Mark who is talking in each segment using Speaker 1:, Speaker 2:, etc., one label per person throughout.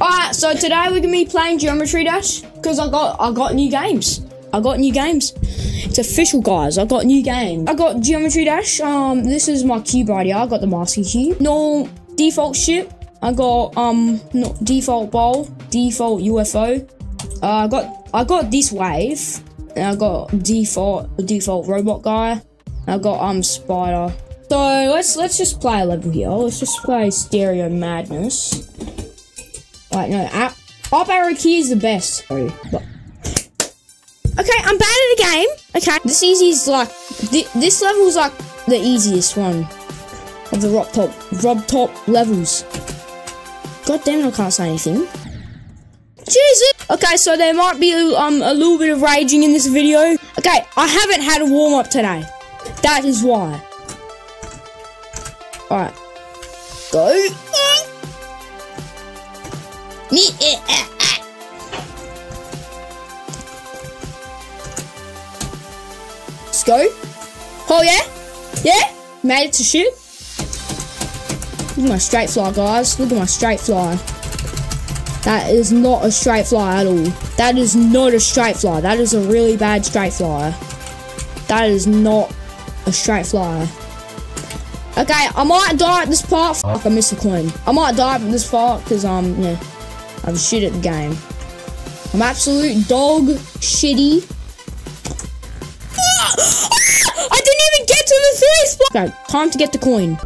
Speaker 1: Alright, so today we're gonna be playing Geometry Dash because I got I got new games. I got new games. It's official, guys. I got new games. I got Geometry Dash. Um, this is my cube right here. I got the masking cube. No default ship. I got um no, default ball, default UFO. Uh, I got I got this wave. And I got default default robot guy. I got um spider. So let's let's just play a level here. Let's just play Stereo Madness. Right, no, up, up arrow key is the best. Sorry, but Okay, I'm bad at the game. Okay, this easy is like th this level is like the easiest one of the rock top, RobTop levels. God damn it, I can't say anything. Jesus. Okay, so there might be um a little bit of raging in this video. Okay, I haven't had a warm up today. That is why. All right, go. Let's go. Oh yeah? Yeah? Made it to shoot. Look at my straight fly, guys. Look at my straight fly. That is not a straight fly at all. That is not a straight fly. That is a really bad straight fly. That is not a straight fly. Okay, I might die at this part. Fuck, I missed a coin. I might die at this part because, um, yeah, I'm shit at the game. I'm absolute dog shitty. I didn't even get to the three spot. Okay, time to get the coin.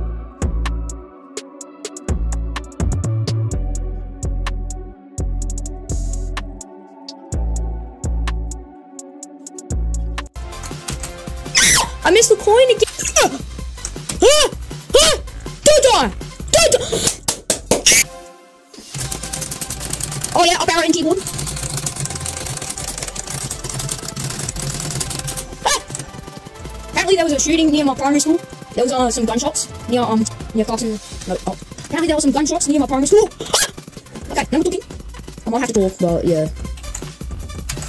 Speaker 1: I missed the coin again. Don't die! Don't die! Oh yeah, up arrow keyboard. Ah! Apparently there was a shooting near my primary school. There was uh, some gunshots near um near Clarkson. No, oh. Apparently there was some gunshots near my primary school. Ah! Okay, now we're talking. I might have to talk, but yeah.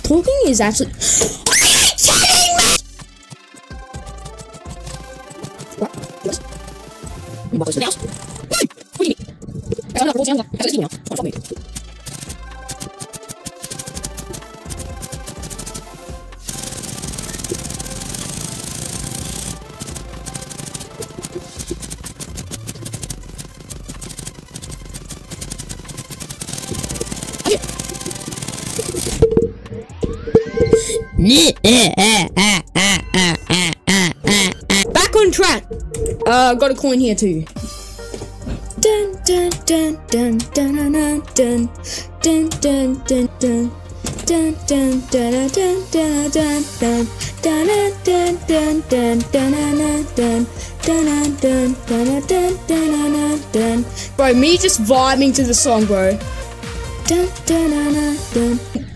Speaker 1: Talking is actually. Shooting me! What? Yes. What was the house? What do you mean? That's another rules. That's a email. Don't fuck me. Back on track. Uh, got a coin here too. Dun dun dun dun dun dun dun dun dun dun dun. Dun dun dun dun dun dun dun dun dun dun dun dun dun dun dun dun dun dun dun Bro, me just vibing to the song, bro. Dun dun dun dun.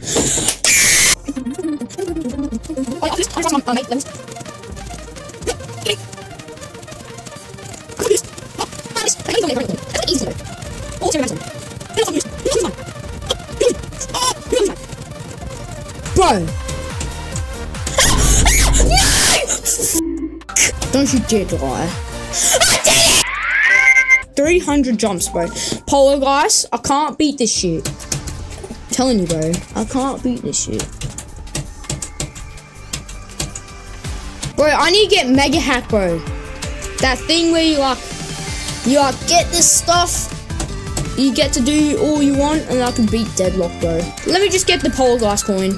Speaker 1: Yeah, this, I'm from, uh, mate, let me. Bro! Don't you dare die. 300 jumps, bro. Polo guys, I can't beat this shit. I'm telling you, bro. I can't beat this shit. Bro, I need to get Mega Hack, bro. That thing where you like, you like get this stuff, you get to do all you want, and I can beat Deadlock, bro. Let me just get the Polargeist coin,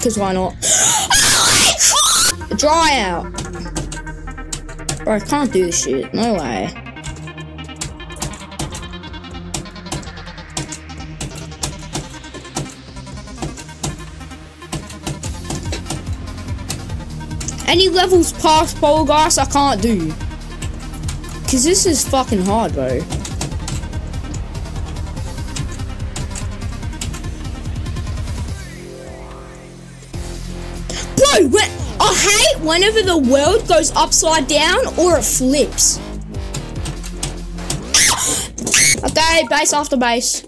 Speaker 1: cause why not? Dry out. Bro, I can't do this shit. No way. Any levels past Polargeist I can't do. Cause this is fucking hard, bro. Bro, when, I hate whenever the world goes upside down or it flips. Okay, base after base.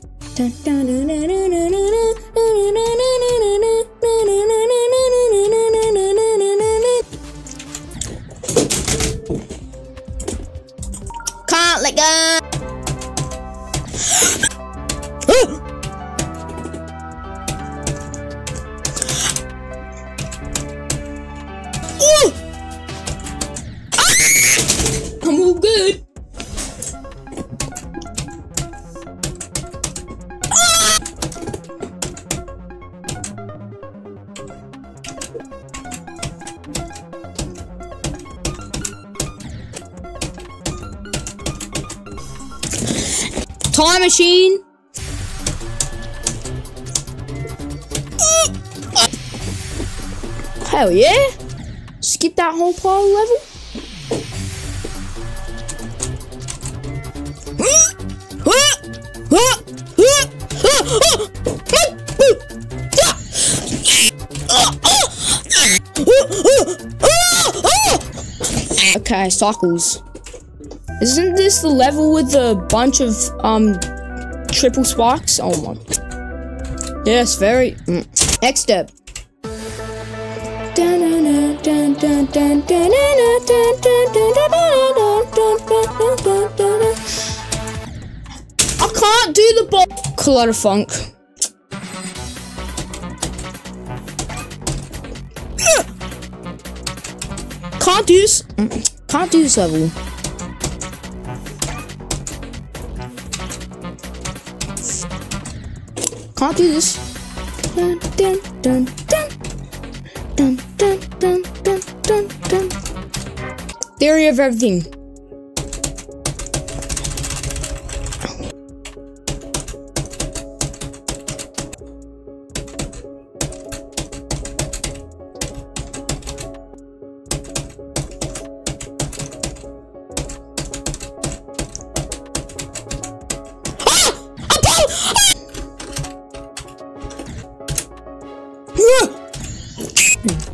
Speaker 1: Let go. Uh, Time machine. Hell yeah. Skip that whole pile level. Okay, cycles. Isn't this the level with a bunch of um triple sparks? Oh my. Yes, very. Mm. xStep. I can't do the ball. Clutterfunk. Can't do this. Can't do this level. This. Dun, dun, dun. Dun, dun, dun, dun, dun, dun. Theory of everything.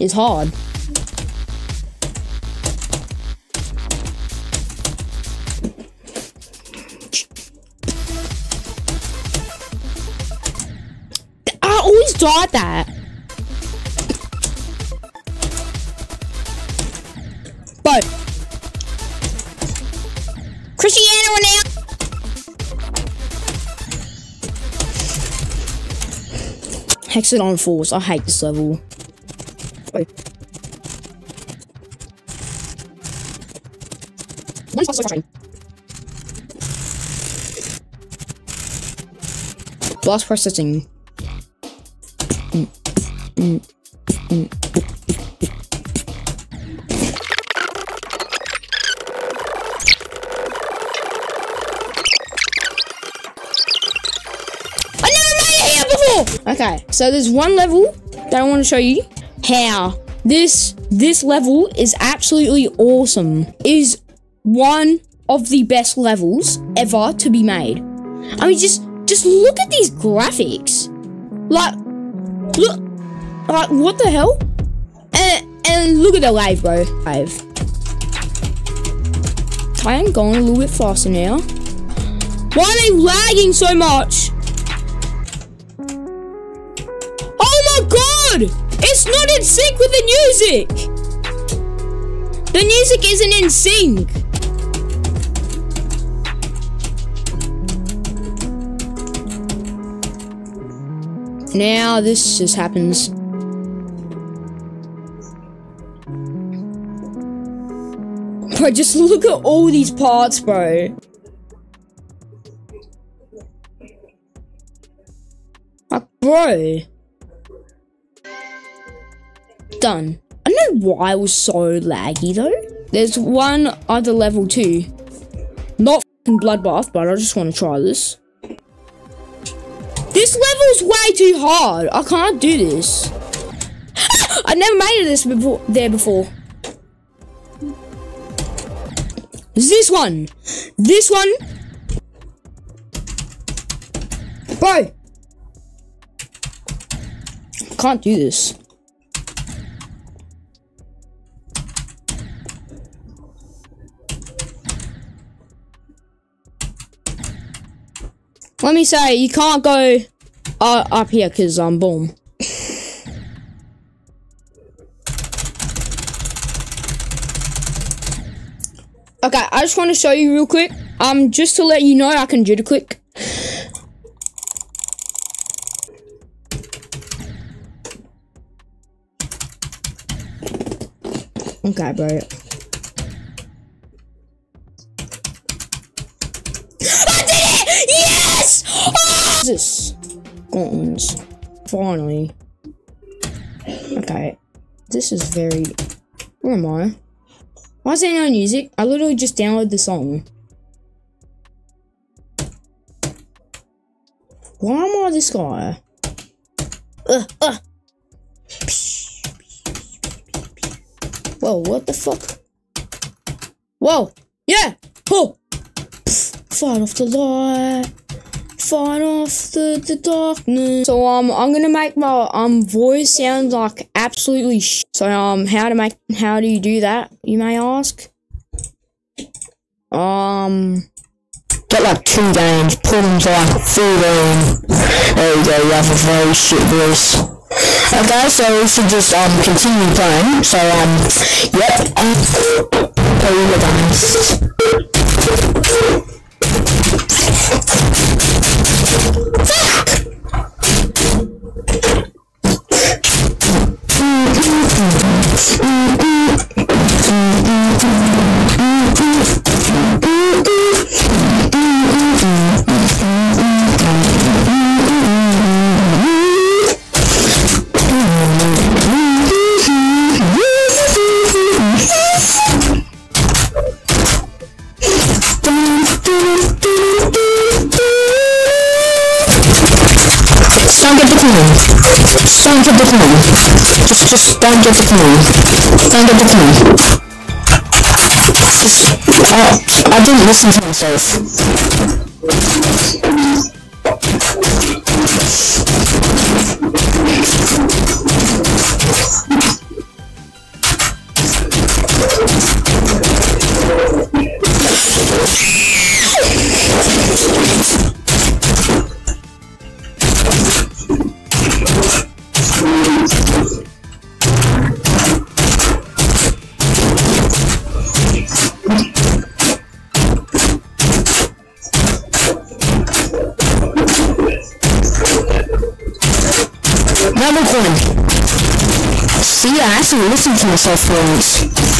Speaker 1: It's hard. I always thought that. But Cristiano Ronaldo. Hexagon Force. I hate this level. Boss spot train. Blast processing. Mm, Okay, so there's one level that I want to show you how this this level is absolutely awesome. Is one of the best levels ever to be made. I mean, just just look at these graphics. Like, look, like what the hell? And and look at the wave, bro. Wave. I am going a little bit faster now. Why are they lagging so much? Oh my god! It's not in sync with the music! The music isn't in sync! Now this just happens. Bro, just look at all these parts, bro. Like, bro. Done. I don't know why it was so laggy though. There's one other level too. Not bloodbath, but I just want to try this. This level's way too hard. I can't do this. I never made it this before there before. This one. This one. Bro. Can't do this. Let me say, you can't go uh, up here because I'm um, boom. Okay, I just want to show you real quick. Um, just to let you know, I can jitter click. Okay, bro. Gauntlets. Finally. Okay. This is very. Where am I? Why is there no music? I literally just downloaded the song. Why am I this guy? Uh, uh. Whoa, what the fuck? Whoa! Yeah! Oh! Fight off the light. Fight off the, the darkness. So um, I'm gonna make my um voice sound like absolutely sh So um, how to make how do you do that? You may ask. Um,
Speaker 2: Get like two games, put them to like 15. There you go, you have a very shit voice. Okay, so we should just um continue playing. So um, yep, um, protagonist. Just Don't get the coin. Just, just don't get the coin. Don't get the coin. Just, uh, I didn't listen to myself. Another listened to myself for once.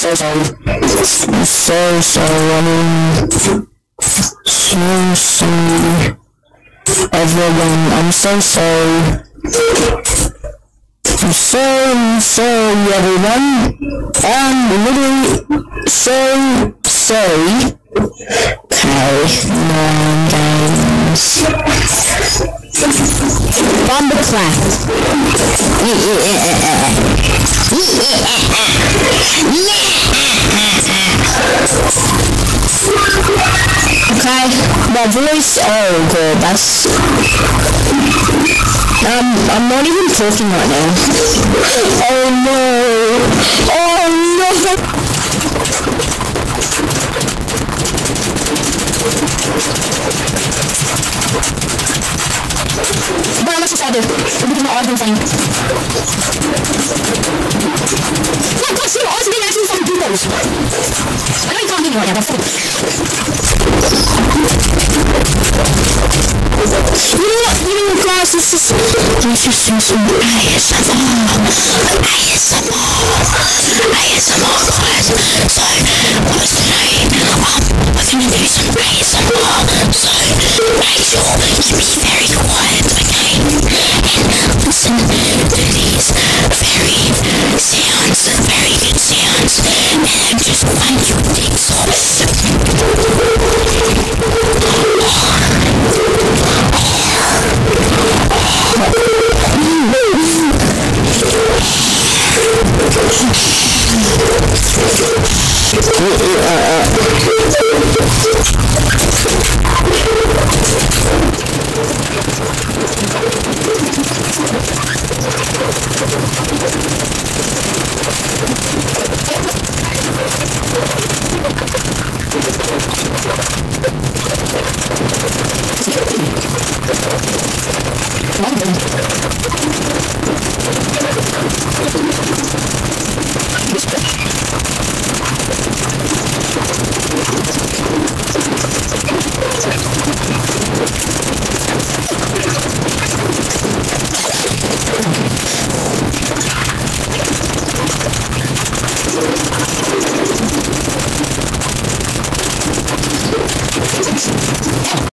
Speaker 2: So sorry. So sorry. I mean, so sorry. Everyone, I'm so sorry. I'm so sorry, everyone. I'm literally so sorry. Bomber clap. Okay, my voice, oh god, that's... Um, I'm not even talking right now. Oh no! Oh no! But I'm not sure this. We're looking at all the thing. Yeah, God, see, all the actually fucking do those. I ASMR. ASMR. ASMR, guys. So, what was today? Um, we're gonna do some ASMR. So, make sure you be very quiet, okay? And listen to these very sounds, very good sounds, and just find your dicks